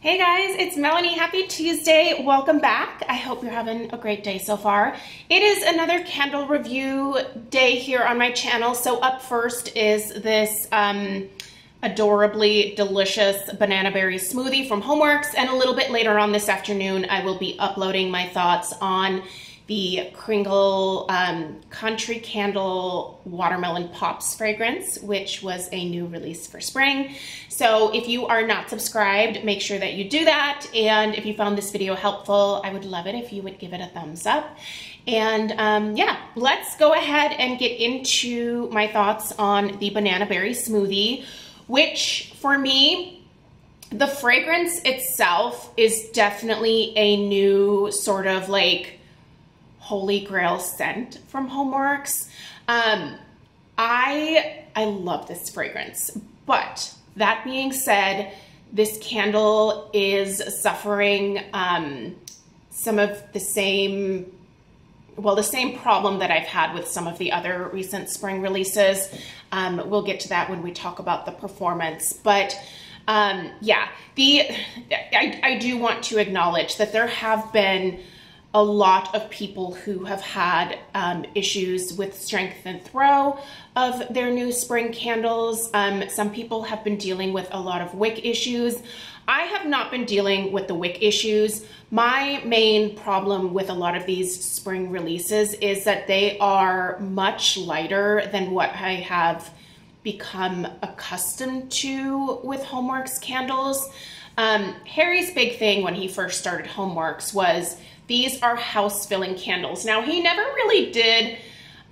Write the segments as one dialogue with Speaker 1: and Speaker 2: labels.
Speaker 1: Hey guys, it's Melanie. Happy Tuesday. Welcome back. I hope you're having a great day so far. It is another candle review day here on my channel. So up first is this um, adorably delicious banana berry smoothie from HomeWorx. And a little bit later on this afternoon, I will be uploading my thoughts on the Kringle um, Country Candle Watermelon Pops fragrance, which was a new release for spring. So if you are not subscribed, make sure that you do that. And if you found this video helpful, I would love it if you would give it a thumbs up. And um, yeah, let's go ahead and get into my thoughts on the Banana Berry Smoothie, which for me, the fragrance itself is definitely a new sort of like holy grail scent from HomeWorx. Um, I, I love this fragrance, but that being said, this candle is suffering um, some of the same, well, the same problem that I've had with some of the other recent spring releases. Um, we'll get to that when we talk about the performance, but um, yeah, the I, I do want to acknowledge that there have been a lot of people who have had um, issues with strength and throw of their new spring candles. Um, some people have been dealing with a lot of wick issues. I have not been dealing with the wick issues. My main problem with a lot of these spring releases is that they are much lighter than what I have become accustomed to with HomeWorx candles. Um, Harry's big thing when he first started HomeWorx was these are house filling candles. Now, he never really did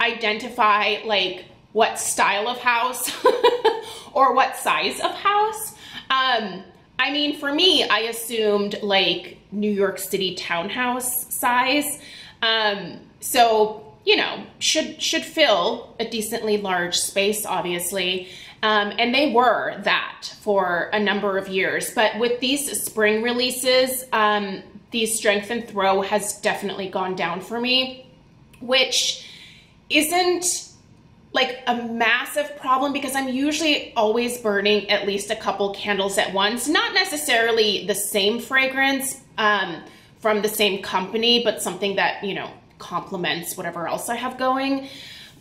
Speaker 1: identify like what style of house or what size of house. Um, I mean, for me, I assumed like New York City townhouse size. Um, so, you know, should, should fill a decently large space, obviously. Um, and they were that for a number of years. But with these spring releases, um, the strength and throw has definitely gone down for me, which isn't like a massive problem because I'm usually always burning at least a couple candles at once. Not necessarily the same fragrance um, from the same company, but something that, you know, complements whatever else I have going.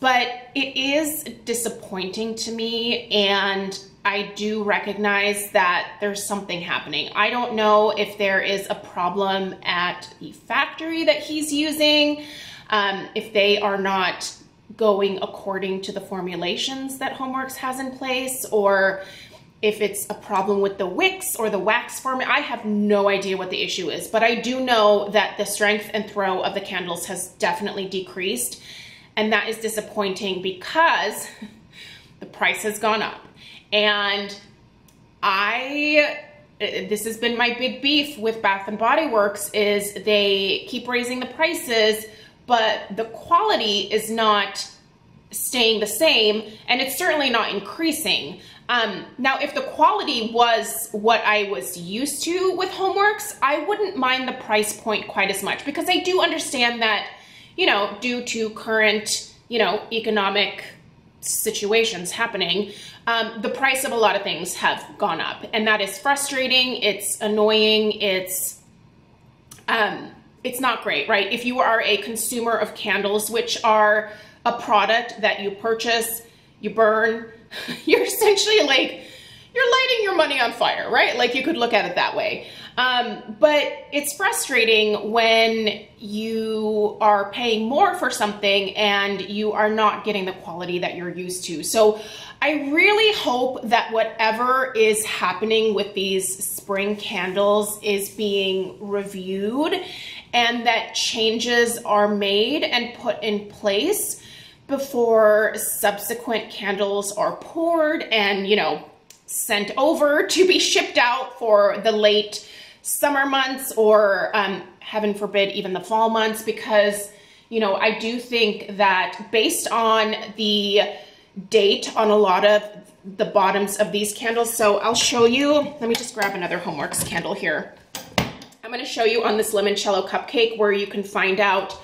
Speaker 1: But it is disappointing to me and I do recognize that there's something happening. I don't know if there is a problem at the factory that he's using, um, if they are not going according to the formulations that HomeWorx has in place, or if it's a problem with the wicks or the wax form. I have no idea what the issue is, but I do know that the strength and throw of the candles has definitely decreased. And that is disappointing because the price has gone up. And I, this has been my big beef with Bath and Body Works is they keep raising the prices, but the quality is not staying the same and it's certainly not increasing. Um, now, if the quality was what I was used to with HomeWorx, I wouldn't mind the price point quite as much because I do understand that, you know, due to current, you know, economic situations happening, um, the price of a lot of things have gone up. And that is frustrating. It's annoying. It's, um, it's not great, right? If you are a consumer of candles, which are a product that you purchase, you burn, you're essentially like, you're lighting your money on fire, right? Like you could look at it that way. Um, but it's frustrating when you are paying more for something and you are not getting the quality that you're used to. So I really hope that whatever is happening with these spring candles is being reviewed and that changes are made and put in place before subsequent candles are poured and, you know, sent over to be shipped out for the late summer months or um, heaven forbid even the fall months because you know I do think that based on the date on a lot of the bottoms of these candles so I'll show you let me just grab another HomeWorx candle here. I'm going to show you on this limoncello cupcake where you can find out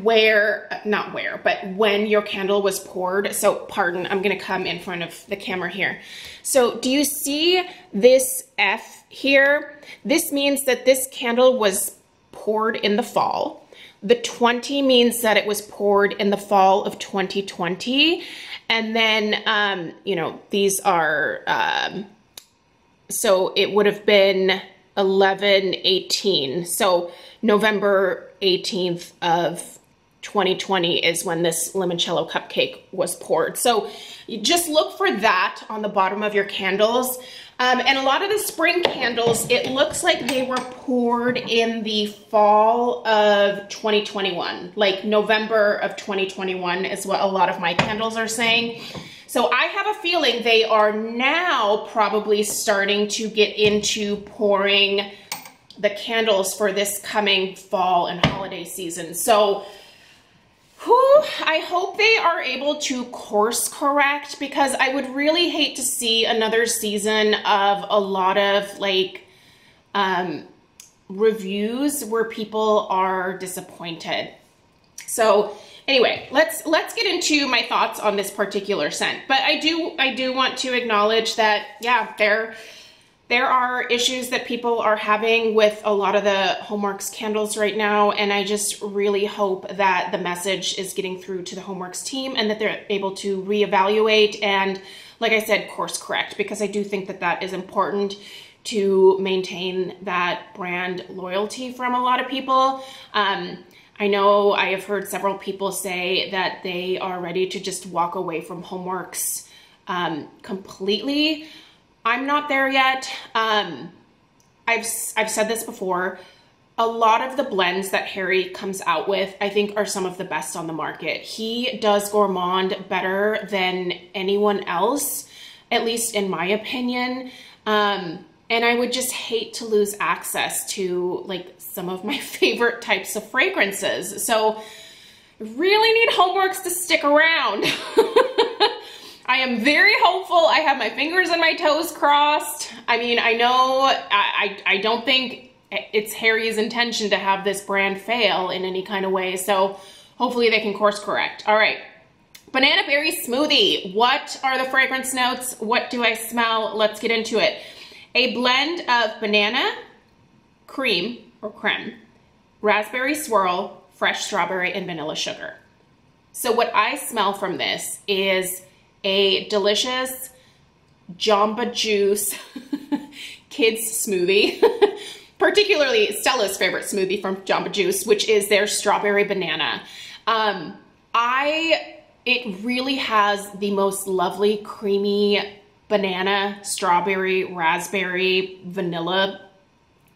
Speaker 1: where, not where, but when your candle was poured. So pardon, I'm gonna come in front of the camera here. So do you see this F here? This means that this candle was poured in the fall. The 20 means that it was poured in the fall of 2020. And then, um, you know, these are, um, so it would have been 11, 18. So November 18th of 2020 is when this limoncello cupcake was poured. So just look for that on the bottom of your candles. Um, and a lot of the spring candles, it looks like they were poured in the fall of 2021, like November of 2021 is what a lot of my candles are saying. So I have a feeling they are now probably starting to get into pouring the candles for this coming fall and holiday season. So I hope they are able to course correct because I would really hate to see another season of a lot of like um, reviews where people are disappointed. So anyway, let's let's get into my thoughts on this particular scent. But I do I do want to acknowledge that yeah, there there are issues that people are having with a lot of the HomeWorx candles right now, and I just really hope that the message is getting through to the HomeWorx team and that they're able to reevaluate and, like I said, course correct because I do think that that is important to maintain that brand loyalty from a lot of people. Um, I know I have heard several people say that they are ready to just walk away from HomeWorx um, completely. I'm not there yet. Um, I've, I've said this before. A lot of the blends that Harry comes out with, I think, are some of the best on the market. He does gourmand better than anyone else, at least in my opinion. Um, and I would just hate to lose access to like some of my favorite types of fragrances. So really need HomeWorx to stick around. I am very hopeful. I have my fingers and my toes crossed. I mean, I know, I, I, I don't think it's Harry's intention to have this brand fail in any kind of way. So hopefully they can course correct. All right. Banana berry smoothie. What are the fragrance notes? What do I smell? Let's get into it. A blend of banana, cream or creme, raspberry swirl, fresh strawberry, and vanilla sugar. So what I smell from this is a delicious Jamba Juice kids smoothie, particularly Stella's favorite smoothie from Jamba Juice, which is their strawberry banana. Um, I, it really has the most lovely creamy banana, strawberry, raspberry, vanilla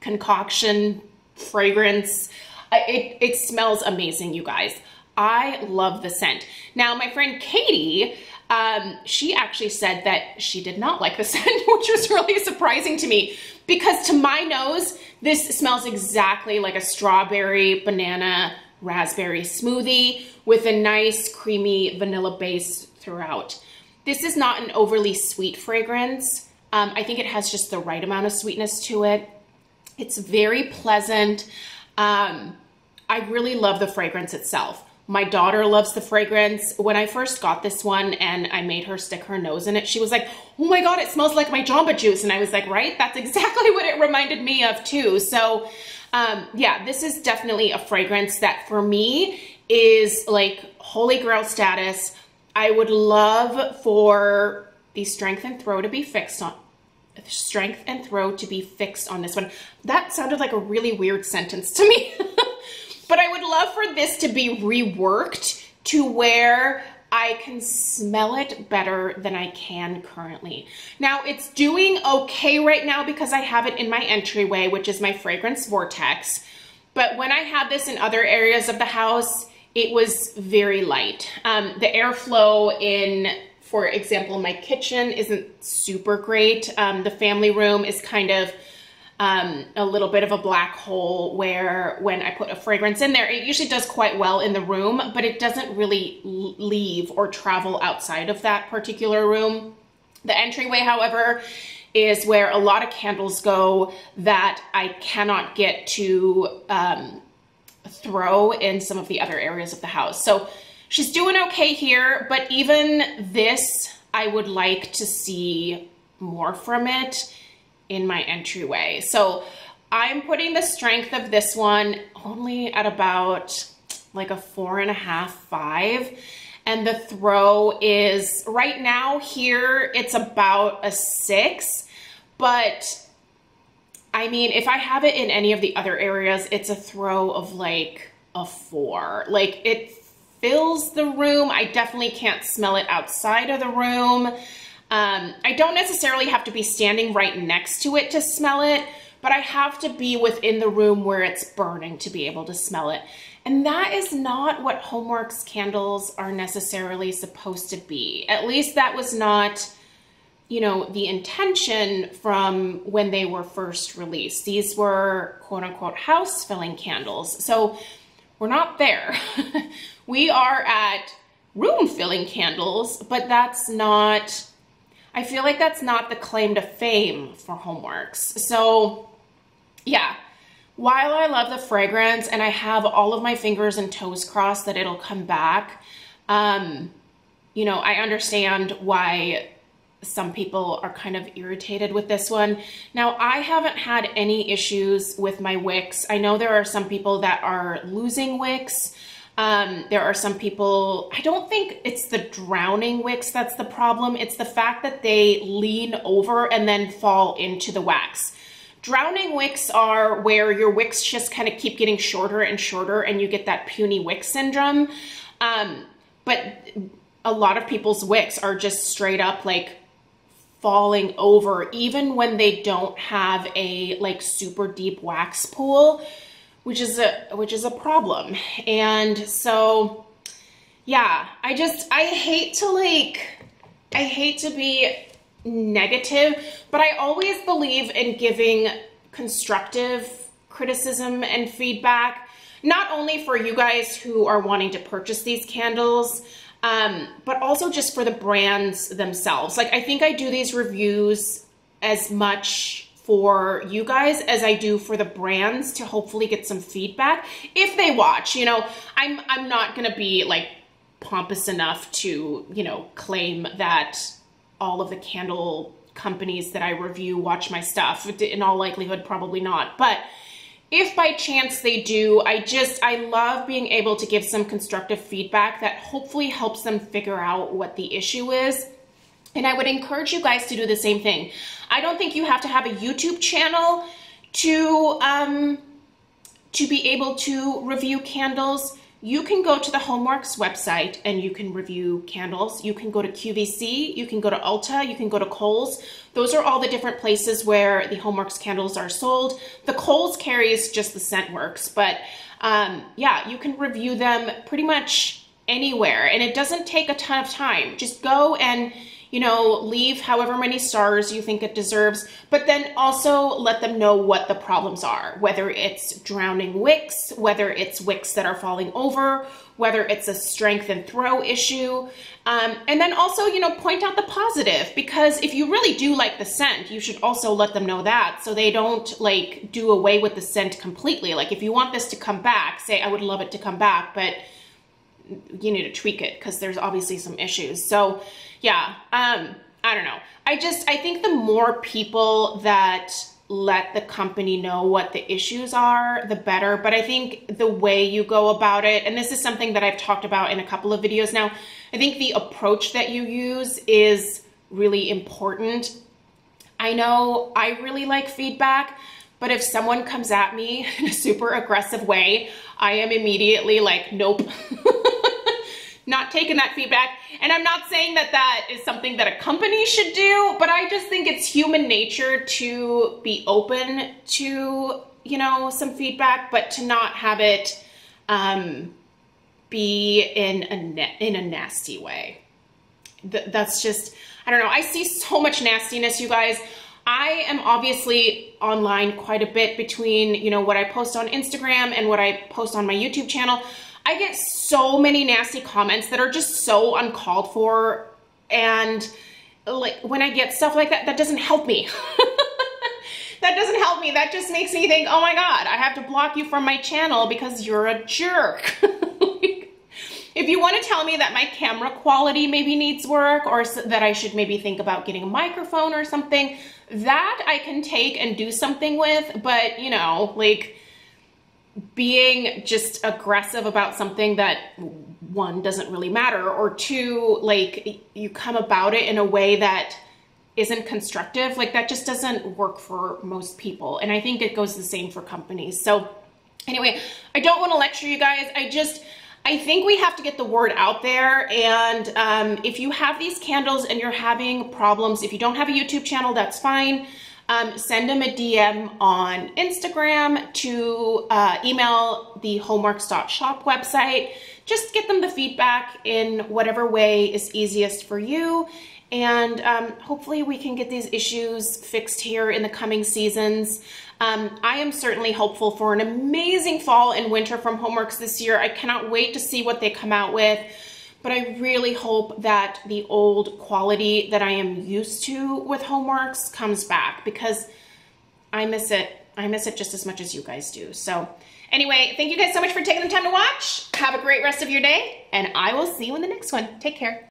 Speaker 1: concoction fragrance. It, it smells amazing, you guys. I love the scent. Now, my friend Katie um, she actually said that she did not like the scent, which was really surprising to me because to my nose, this smells exactly like a strawberry, banana, raspberry smoothie with a nice creamy vanilla base throughout. This is not an overly sweet fragrance. Um, I think it has just the right amount of sweetness to it. It's very pleasant. Um, I really love the fragrance itself. My daughter loves the fragrance. When I first got this one and I made her stick her nose in it, she was like, oh my God, it smells like my Jamba Juice. And I was like, right? That's exactly what it reminded me of too. So um, yeah, this is definitely a fragrance that for me is like holy grail status. I would love for the strength and throw to be fixed on strength and throw to be fixed on this one. That sounded like a really weird sentence to me. But I would love for this to be reworked to where I can smell it better than I can currently. Now it's doing okay right now because I have it in my entryway, which is my fragrance vortex. But when I had this in other areas of the house, it was very light. Um, the airflow in, for example, my kitchen isn't super great. Um, the family room is kind of um, a little bit of a black hole where when I put a fragrance in there, it usually does quite well in the room, but it doesn't really leave or travel outside of that particular room. The entryway, however, is where a lot of candles go that I cannot get to um, throw in some of the other areas of the house. So she's doing okay here, but even this, I would like to see more from it in my entryway. So I'm putting the strength of this one only at about like a four and a half, five. And the throw is right now here, it's about a six, but I mean, if I have it in any of the other areas, it's a throw of like a four. Like it fills the room. I definitely can't smell it outside of the room. Um, I don't necessarily have to be standing right next to it to smell it, but I have to be within the room where it's burning to be able to smell it. And that is not what HomeWorx candles are necessarily supposed to be. At least that was not, you know, the intention from when they were first released. These were quote unquote house filling candles. So we're not there. we are at room filling candles, but that's not I feel like that's not the claim to fame for HomeWorx. So yeah, while I love the fragrance and I have all of my fingers and toes crossed that it'll come back, um, you know, I understand why some people are kind of irritated with this one. Now, I haven't had any issues with my wicks. I know there are some people that are losing wicks. Um, there are some people, I don't think it's the drowning wicks that's the problem. It's the fact that they lean over and then fall into the wax. Drowning wicks are where your wicks just kind of keep getting shorter and shorter and you get that puny wick syndrome. Um, but a lot of people's wicks are just straight up like falling over even when they don't have a like super deep wax pool which is a which is a problem. And so yeah, I just I hate to like I hate to be negative, but I always believe in giving constructive criticism and feedback, not only for you guys who are wanting to purchase these candles, um, but also just for the brands themselves. Like I think I do these reviews as much for you guys as I do for the brands to hopefully get some feedback if they watch. You know, I'm I'm not going to be like pompous enough to, you know, claim that all of the candle companies that I review watch my stuff. In all likelihood, probably not. But if by chance they do, I just, I love being able to give some constructive feedback that hopefully helps them figure out what the issue is and I would encourage you guys to do the same thing. I don't think you have to have a YouTube channel to, um, to be able to review candles. You can go to the HomeWorx website and you can review candles. You can go to QVC, you can go to Ulta, you can go to Kohl's. Those are all the different places where the HomeWorx candles are sold. The Kohl's carries just the ScentWorx, but um, yeah, you can review them pretty much anywhere and it doesn't take a ton of time. Just go and you know, leave however many stars you think it deserves, but then also let them know what the problems are, whether it's drowning wicks, whether it's wicks that are falling over, whether it's a strength and throw issue. Um, and then also, you know, point out the positive because if you really do like the scent, you should also let them know that so they don't like do away with the scent completely. Like if you want this to come back, say, I would love it to come back, but you need to tweak it because there's obviously some issues. So yeah, um, I don't know. I just, I think the more people that let the company know what the issues are, the better. But I think the way you go about it, and this is something that I've talked about in a couple of videos now, I think the approach that you use is really important. I know I really like feedback, but if someone comes at me in a super aggressive way, I am immediately like, nope. not taking that feedback. And I'm not saying that that is something that a company should do, but I just think it's human nature to be open to, you know, some feedback, but to not have it um, be in a, in a nasty way. Th that's just, I don't know. I see so much nastiness, you guys. I am obviously online quite a bit between, you know, what I post on Instagram and what I post on my YouTube channel. I get so many nasty comments that are just so uncalled for and like when I get stuff like that, that doesn't help me. that doesn't help me. That just makes me think, oh my God, I have to block you from my channel because you're a jerk. if you want to tell me that my camera quality maybe needs work or that I should maybe think about getting a microphone or something, that I can take and do something with. But, you know, like being just aggressive about something that one doesn't really matter or two like you come about it in a way that isn't constructive like that just doesn't work for most people. And i think it goes the same for companies. So anyway i don't want to lecture you guys. I just I think we have to get the word out there. And um, if you have these candles and you're having problems, if you don't have a YouTube channel, that's fine um, send them a DM on Instagram to uh, email the homeworx.shop website. Just get them the feedback in whatever way is easiest for you. And um, hopefully we can get these issues fixed here in the coming seasons. Um, I am certainly hopeful for an amazing fall and winter from HomeWorx this year. I cannot wait to see what they come out with but I really hope that the old quality that I am used to with HomeWorx comes back because I miss it. I miss it just as much as you guys do. So anyway, thank you guys so much for taking the time to watch. Have a great rest of your day, and I will see you in the next one. Take care.